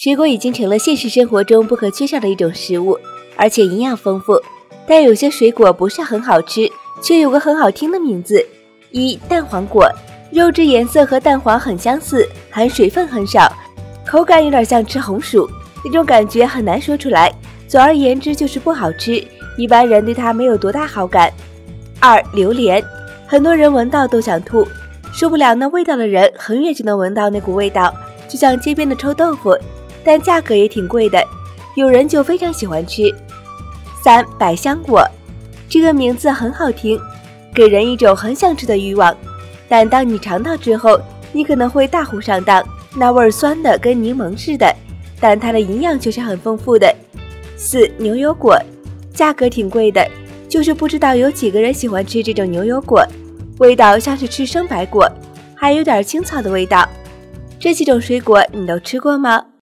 水果已经成了现实生活中不可缺少的一种食物，而且营养丰富。但有些水果不是很好吃，却有个很好听的名字：一、蛋黄果。肉质颜色和蛋黄很相似，含水分很少，口感有点像吃红薯，那种感觉很难说出来。总而言之就是不好吃，一般人对它没有多大好感。二、榴莲。很多人闻到都想吐，受不了那味道的人，很远就能闻到那股味道，就像街边的臭豆腐。但价格也挺贵的，有人就非常喜欢吃。三百香果，这个名字很好听，给人一种很想吃的欲望。但当你尝到之后，你可能会大呼上当，那味儿酸的跟柠檬似的，但它的营养却是很丰富的。四牛油果，价格挺贵的，就是不知道有几个人喜欢吃这种牛油果，味道像是吃生白果，还有点青草的味道。这几种水果你都吃过吗？